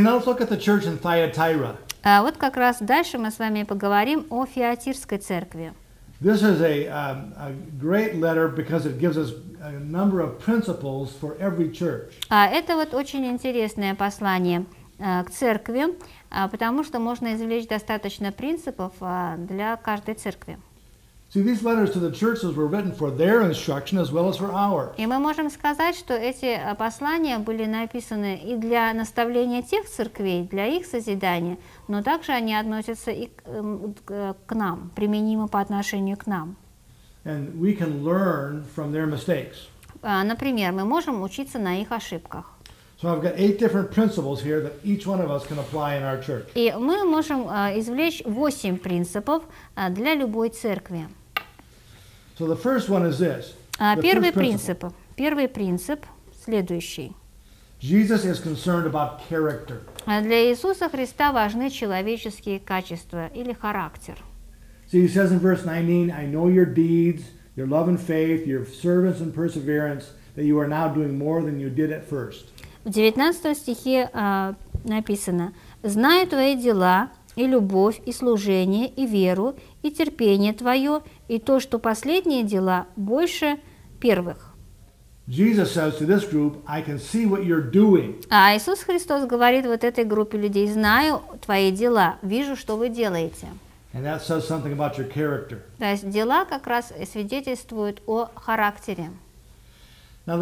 Okay, now let's look at the church in Thyatira. А вот как раз дальше мы с вами поговорим о Фиатирской церкви. This is a, um, a great letter because it gives us a number of principles for every church. А это вот очень интересное послание а, к церкви, а, потому что можно извлечь достаточно принципов а, для каждой церкви. See, these letters to the churches were written for their instruction as well as for ours. И мы можем сказать, что эти а, послания были написаны и для наставления тех церквей, для их созидания, но также они относятся и к, эм, к нам, применимы по отношению к нам. And we can learn from their mistakes. А, Например, мы можем учиться на их ошибках. So I've got eight different principles here that each one of us can apply in our church. И мы можем а, извлечь восемь принципов для любой церкви. So the first one is this. А, The Первый принцип, первый принцип следующий. Jesus is concerned about character. А Для Иисуса Христа важны человеческие качества или характер. See, he says in verse 19, I know your deeds, your love and faith, your servants and perseverance, that you are now doing more than you did at first. В 19 стихе а, написано «Знаю твои дела, и любовь, и служение, и веру, и терпение твое, и то, что последние дела больше первых». Jesus says to this group, I can see what you're doing. А Иисус Христос говорит вот этой группе людей «Знаю твои дела, вижу, что вы делаете». And that says something about your character. То есть дела как раз свидетельствуют о характере. А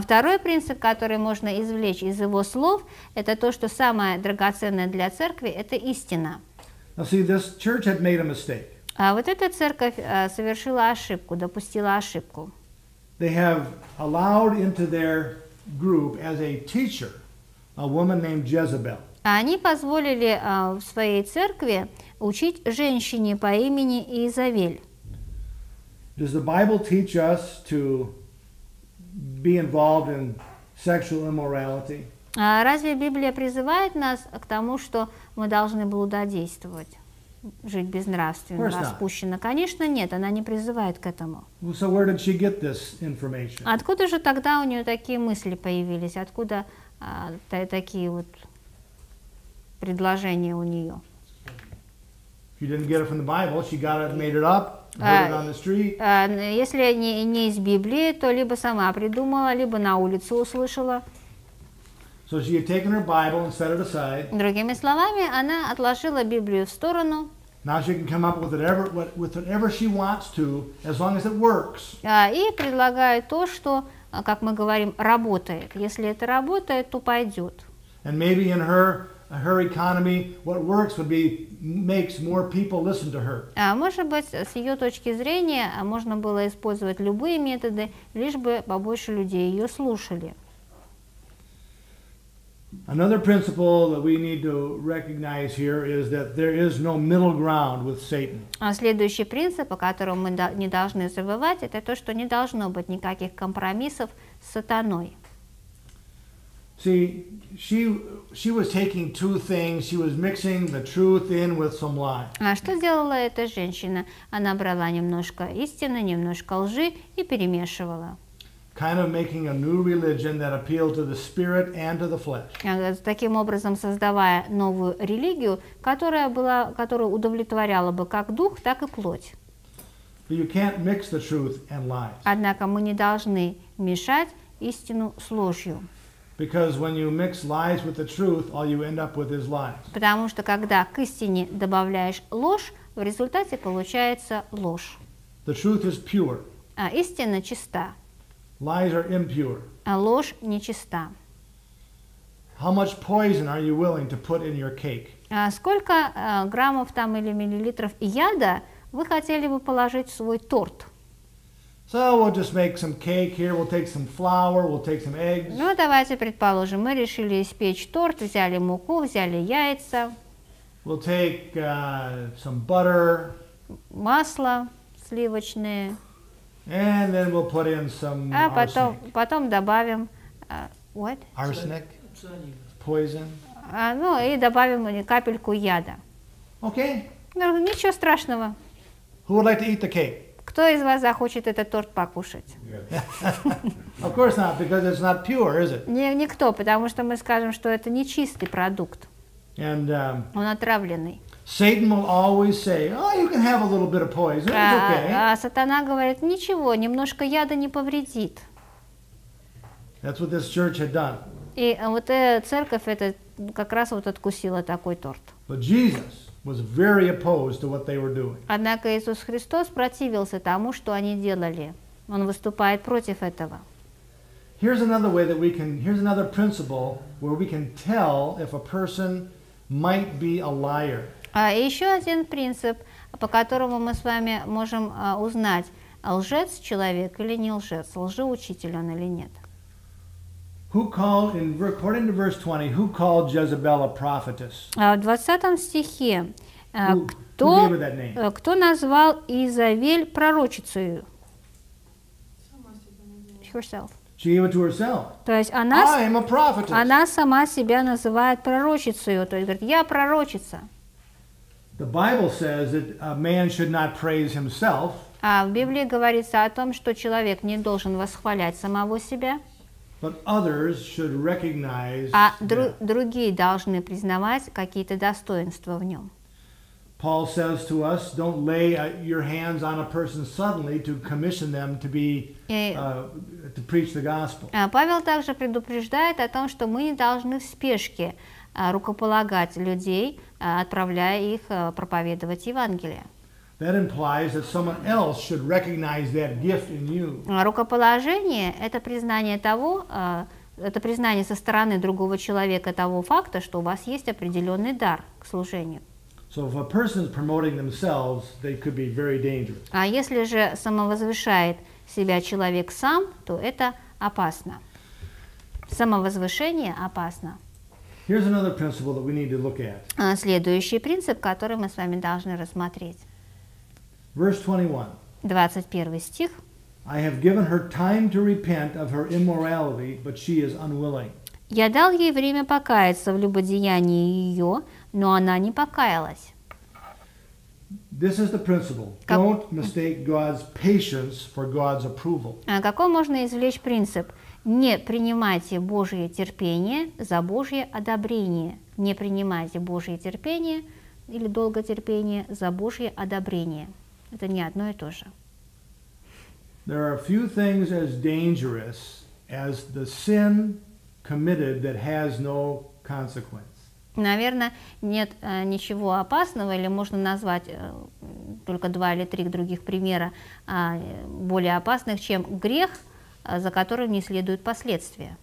второй принцип, который можно извлечь из его слов, это то, что самое драгоценное для церкви – это истина. Now, see, this church had made a mistake. А вот эта церковь а, совершила ошибку, допустила ошибку. They have allowed into their group as a teacher a woman named Jezebel. А Они позволили а, в своей церкви учить женщине по имени Иезавель. Does the Bible teach us to be involved in sexual immorality? А Разве Библия призывает нас к тому, что мы должны блудодействовать, жить безнравственно, распущенно? Конечно, нет, она не призывает к этому. So where did she get this information? Откуда же тогда у нее такие мысли появились? Откуда а, та- такие вот предложения у нее? She didn't get it from the Bible. She got it, made it up, the street. А, Если не, не из Библии, то либо сама придумала, либо на улице услышала. So she had taken her Bible and set it aside. Другими словами, она отложила Библию в сторону Now she can come up with whatever, what- with whatever she wants to, as long as it works. а, и предлагает то, что, а, как мы говорим, работает. Если это работает, то пойдет. And maybe in her her economy, what works would be makes more people listen to her. А может быть, с ее точки зрения, а, можно было использовать любые методы, лишь бы побольше людей ее слушали. Another principle that we need to recognize here is that there is no middle ground with Satan. А следующий принцип, о котором мы не должны забывать, это то, что не должно быть никаких компромиссов с сатаной. See, she she was taking two things. She was mixing the truth in with some lies. А что сделала эта женщина? Она брала немножко истины, немножко лжи и перемешивала. kind of making a new religion that appealed to the spirit and to the flesh. А, Таким образом создавая новую религию, которая, была, которая удовлетворяла бы как дух, так и плоть. But you can't mix the truth and lies. Однако мы не должны мешать истину с ложью. Because when you mix lies with the truth, all you end up with is lies. Потому что когда к истине добавляешь ложь, в результате получается ложь. The truth is pure. А истина чиста, Lies are impure. а ложь нечиста. How much poison are you willing to put in your cake? А сколько а, граммов там или миллилитров яда вы хотели бы положить в свой торт? So we'll just make some cake here. We'll take some flour. We'll take some eggs. Ну, давайте предположим, мы решили испечь торт, взяли муку, взяли яйца, We'll take uh, some butter, масло сливочное, and then we'll put in some а потом, arsenic. потом добавим, а, what? Arsenic, poison. А, ну и добавим капельку яда. Okay. Ну, ничего страшного. Who would like to eat the cake? Кто из вас захочет этот торт покушать? Of course not, because it's not pure, is it? Не, никто, потому что мы скажем, что это не чистый продукт, And um, он отравленный. Satan will always say, "Oh, you can have a little bit of poison. It's okay." А, а сатана говорит, ничего, немножко яда не повредит. That's what this church had done. И вот э, церковь это как раз вот откусила такой торт. But Jesus was very opposed to what they were doing. Однако Иисус Христос противился тому, что они делали. Он выступает против этого. Here's another way that we can, here's another principle where we can tell if a person might be a liar. А еще один принцип, по которому мы с вами можем а, узнать, лжец человек или не лжец, лжеучитель он или нет. Who called, in, according to verse 20, who called Jezebel a prophetess? А В 20 стихе а, кто, э, кто назвал Изавель пророчицей? Herself. She gave it to herself. То есть она, I am a prophetess. она сама себя называет пророчицей, то есть говорит, я пророчица. The Bible says that a man should not praise himself, А в Библии говорится о том, что человек не должен восхвалять самого себя, but others should recognize. а дру- другие должны признавать какие-то достоинства в нем. Paul says to us, don't lay uh, your hands on a person suddenly to commission them to be uh, to preach the gospel. а, Павел также предупреждает о том, что мы не должны в спешке а, рукополагать людей, а, отправляя их проповедовать Евангелие. That implies that someone else should recognize that gift in you. А Рукоположение – это признание того, а, это признание со стороны другого человека того факта, что у вас есть определенный дар к служению. So if a person is promoting themselves, they could be very dangerous. А если же самовозвышает себя человек сам, то это опасно. Самовозвышение опасно. Here's another principle that we need to look at. А Следующий принцип, который мы с вами должны рассмотреть. Verse 21. 21 стих. I have given her time to repent of her immorality, but she is unwilling. «Я дал ей время покаяться в любодеянии ее, но она не покаялась». This is the principle. Как- Don't mistake God's patience for God's approval. А Какой можно извлечь принцип? Не принимайте Божие терпение за Божье одобрение. Не принимайте Божье терпение или долготерпение за Божье одобрение. Это не одно и то же. There are few things as dangerous as the sin committed that has no consequence. Наверное, нет э, ничего опасного, или можно назвать э, только два или три других примера э, более опасных, чем грех, э, за которым не следуют последствия.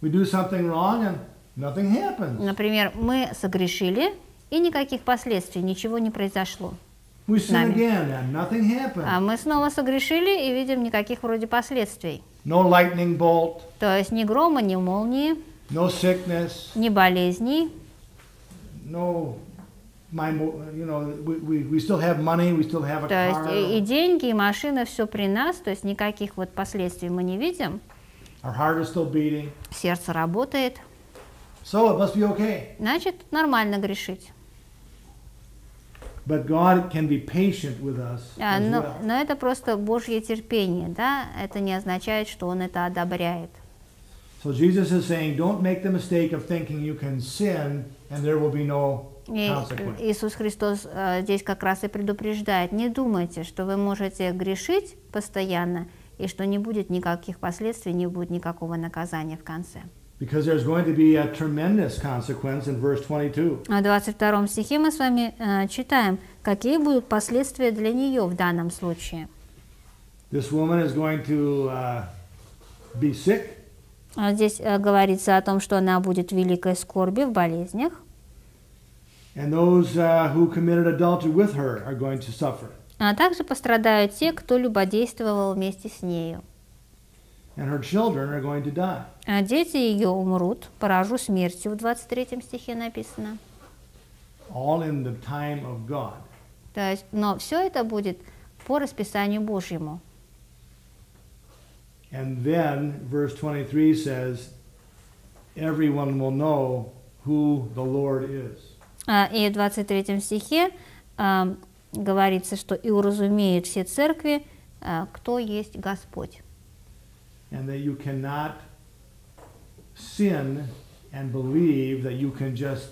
We do something wrong and nothing happens. Например, мы согрешили, и никаких последствий, ничего не произошло. Нами. А мы снова согрешили и видим никаких вроде последствий. No lightning bolt, То есть ни грома, ни молнии, no sickness, ни болезней, no my you know we, we, still have money, we still have a то есть и, car. деньги, и машина, все при нас, то есть никаких вот последствий мы не видим. Our heart is still beating. Сердце работает, So it must be okay. значит нормально грешить. But God can be patient with us А, но, well. но это просто Божье терпение, да, это не означает, что Он это одобряет. So Jesus is saying, don't make the mistake of thinking you can sin and there will be no И consequence. Иисус Христос э, здесь как раз и предупреждает, не думайте, что вы можете грешить постоянно, и что не будет никаких последствий, не будет никакого наказания в конце. Because there's going to be a tremendous consequence in verse 22. А В 22 стихе мы с вами э, читаем, какие будут последствия для нее в данном случае. This woman is going to uh, be sick, А Здесь э, говорится о том, что она будет в великой скорби, в болезнях, and those uh, who committed adultery with her are going to suffer. а также пострадают те, кто любодействовал вместе с нею. And her children are going to die. А дети ее умрут, поражу смертью, в 23 стихе написано. All in the time of God. То есть, но все это будет по расписанию Божьему. And then verse 23 says, everyone will know who the Lord is. А, И в 23 стихе а, говорится, что и уразумеют все церкви, а, кто есть Господь. And that you cannot sin and believe that you can just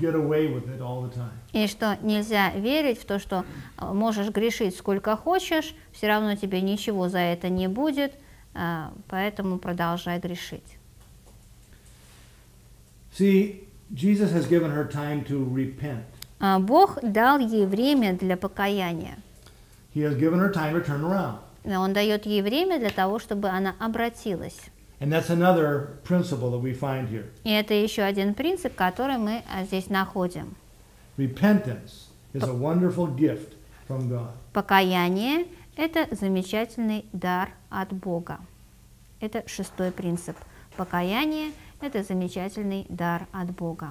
get away with it all the time. И что нельзя верить в то, что а, можешь грешить сколько хочешь, все равно тебе ничего за это не будет, а, поэтому продолжай грешить. See, Jesus has given her time to repent. А, Бог дал ей время для покаяния. He has given her time to turn around. Он дает ей время для того, чтобы она обратилась. And that's another principle that we find here. И это еще один принцип, который мы а, здесь находим. Repentance is a wonderful gift from God. Покаяние – это замечательный дар от Бога. Это шестой принцип. Покаяние – это замечательный дар от Бога.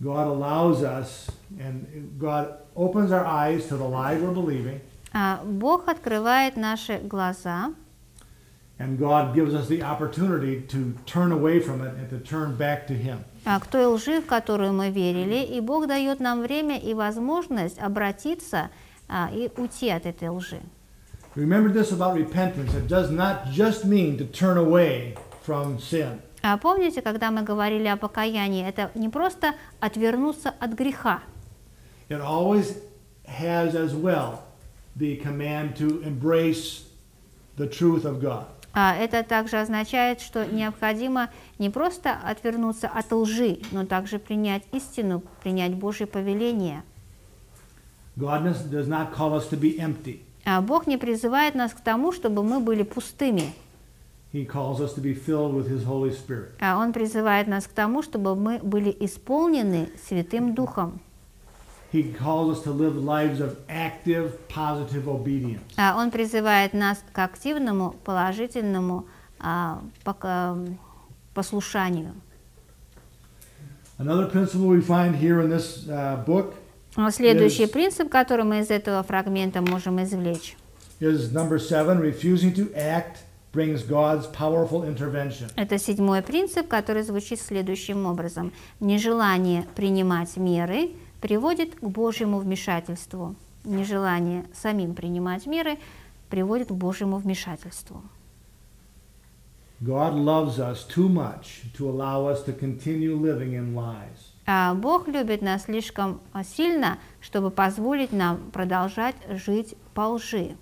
God allows us, and God opens our eyes to the lie we're believing, Бог открывает наши глаза, and God gives us the opportunity to turn away from it and to turn back to Him. а, к той лжи, в которую мы верили, и Бог дает нам время и возможность обратиться а, и уйти от этой лжи. Remember this about repentance. It does not just mean to turn away from sin. А помните, когда мы говорили о покаянии, это не просто отвернуться от греха, It always has as well the command to embrace the truth of God. А это также означает, что необходимо не просто отвернуться от лжи, но также принять истину, принять Божье повеление. God does- does not call us to be empty. А Бог не призывает нас к тому, чтобы мы были пустыми. He calls us to be filled with His Holy Spirit. А Он призывает нас к тому, чтобы мы были исполнены Святым Духом. Он призывает нас к активному, положительному а, послушанию. Another principle we find here in this uh, book А Следующий принцип, который мы из этого фрагмента можем извлечь, is number seven refusing to act brings God's powerful intervention. Это седьмой принцип, который звучит следующим образом. Нежелание принимать меры приводит к Божьему вмешательству. Нежелание самим принимать меры приводит к Божьему вмешательству. God loves us too much to allow us to continue living in lies. А Бог любит нас слишком сильно, чтобы позволить нам продолжать жить по лжи.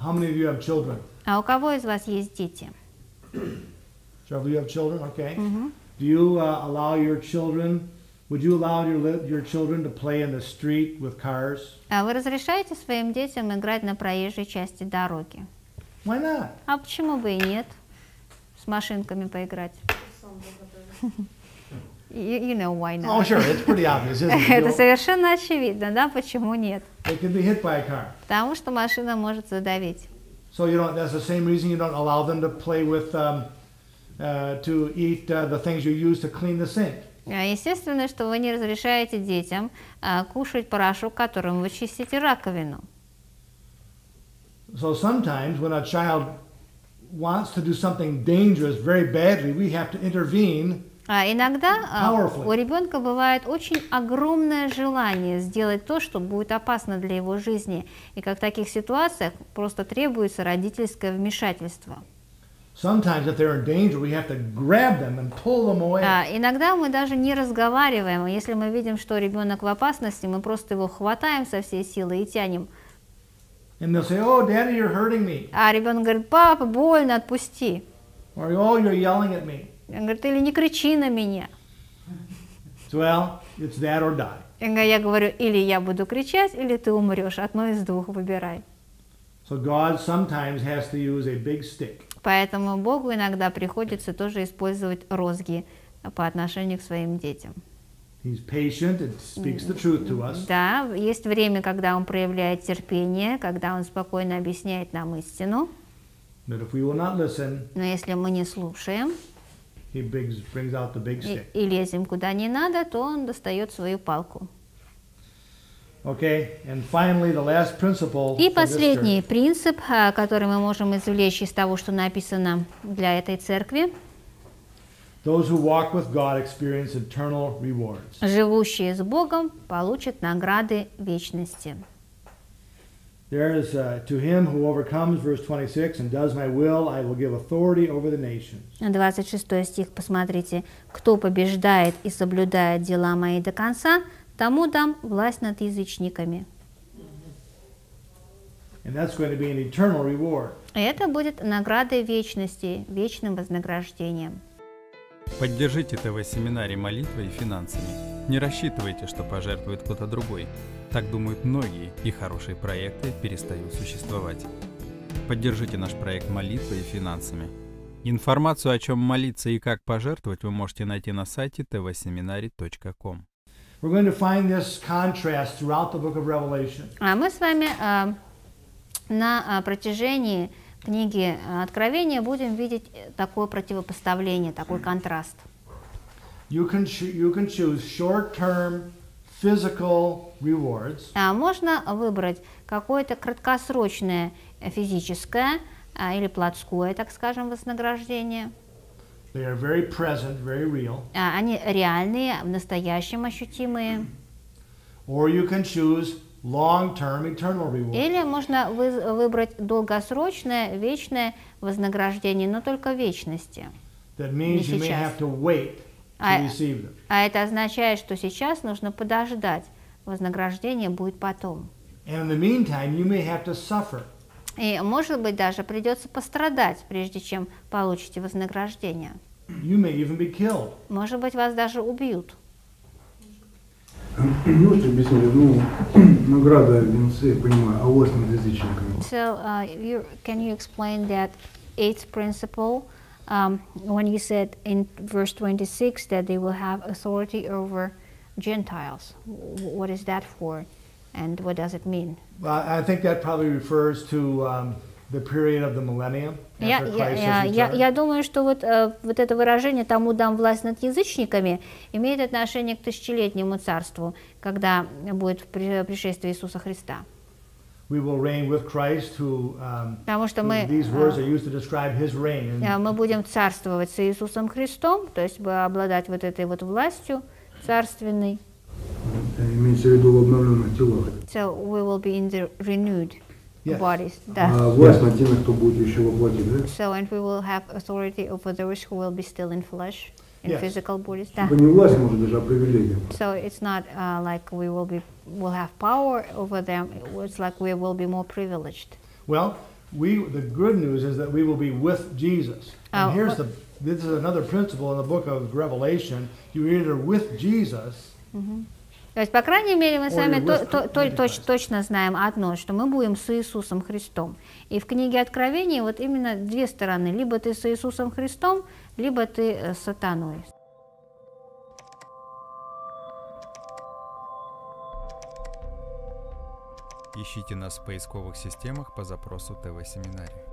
How many of you have children? А у кого из вас есть дети? Several you have children? Okay. Do you uh, allow your children, would you allow your, li- your children to play in the street with cars? А вы разрешаете своим детям играть на проезжей части дороги? Why not? А почему бы и нет? С машинками поиграть. You, you know why not. Oh, sure. It's pretty obvious, isn't it? Это You know, совершенно очевидно, да, почему нет? They could be hit by a car. Потому что машина может задавить. So you don't, that's the same reason you don't allow them to play with, um, uh, to eat uh, the things you use to clean the sink. А, Естественно, что вы не разрешаете детям а, кушать порошок, которым вы чистите раковину. So sometimes when a child wants to do something dangerous very badly, we have to intervene А иногда у ребенка бывает очень огромное желание сделать то, что будет опасно для его жизни. И как в таких ситуациях просто требуется родительское вмешательство. Sometimes, if they're in danger, we have to grab them and pull them away. А, иногда мы даже не разговариваем. а Если мы видим, что ребенок в опасности, мы просто его хватаем со всей силы и тянем. And they'll say, Oh, Daddy, you're hurting me. А ребенок говорит, папа, больно, отпусти. Or, Oh, you're yelling at me. Он говорит, или не кричи на меня. Well, it's that or die. Я говорю, или я буду кричать, или ты умрешь. Одно из двух выбирай. So, God sometimes has to use a big stick. Поэтому Богу иногда приходится тоже использовать розги по отношению к своим детям. Да, есть время, когда Он проявляет терпение, когда Он спокойно объясняет нам истину. Но если мы не слушаем и, и лезем куда не надо, то Он достает свою палку. Okay, and finally, the last principle. И последний принцип, который мы можем извлечь из того, что написано для этой церкви, The Those who walk with God experience eternal rewards. Живущие с Богом получат награды вечности. There is uh, to him who overcomes, verse 26, and does my will, I will give authority over the nations. 26 стих, посмотрите. «Кто побеждает и соблюдает дела мои до конца, тому дам власть над язычниками». And that's going to be an eternal reward. И это будет наградой вечности, вечным вознаграждением. Поддержите ТВ-семинарий молитвой и финансами. Не рассчитывайте, что пожертвует кто-то другой. Так думают многие, и хорошие проекты перестают существовать. Поддержите наш проект молитвой и финансами. Информацию, о чем молиться и как пожертвовать, вы можете найти на сайте tvseminary.com. We're going to find this contrast throughout the book of Revelation. А мы с вами э, на э, протяжении книги Откровения будем видеть э, такое противопоставление, такой контраст. You can, you can choose short-term physical rewards, А можно выбрать какое-то краткосрочное физическое а, или плотское, так скажем, вознаграждение. They are very present, very real, А, Они реальные, в настоящем ощутимые. or you can choose long-term eternal rewards. Или можно вы- выбрать долгосрочное, вечное вознаграждение, но только вечности. That means you may have to wait to А- receive them. А это означает, что сейчас нужно подождать. Вознаграждение будет потом. And in the meantime, you may have to suffer. И, может быть, даже придется пострадать, прежде чем получите вознаграждение. You may even be killed. Может быть, вас даже убьют. Можете объяснить, ну, награда венцы, я понимаю, а вас над язычниками? So, uh, you, can you explain that eighth principle um, when you said in verse 26 that they will have authority over Gentiles? What is that for? And what does it mean? Uh, I think that probably refers to um, the period of the millennium Я, я, я, я, думаю, что вот, э, вот это выражение «тому дам власть над язычниками» имеет отношение к тысячелетнему царству, когда будет при- пришествие Иисуса Христа. We will reign with Christ, who um, Потому что мы, these words э, are used to describe his reign. э, мы будем царствовать с Иисусом Христом, то есть обладать вот этой вот властью царственной. Э, Имеется в виду в обновленных телах. So we will be in the renewed Yes. bodies. Да. А власть над теми, кто будет еще воплотить, да? So and we will have authority over those who will be still in flesh, in Yes. physical bodies. Да. Типа не власть, может, даже, а привилегия. So it's not uh, like we will be will have power over them. It's like we will be more privileged. well, we the good news is that we will be with Jesus. And Oh, here's what- the this is another principle in the book of Revelation. You're either with Jesus То есть, по крайней мере, мы с вами то- то- то- точ- точно знаем одно, что мы будем с Иисусом Христом. И в книге Откровения вот именно две стороны. Либо ты с Иисусом Христом, либо ты э, с сатаной. Ищите нас в поисковых системах по запросу ТВ-семинарий.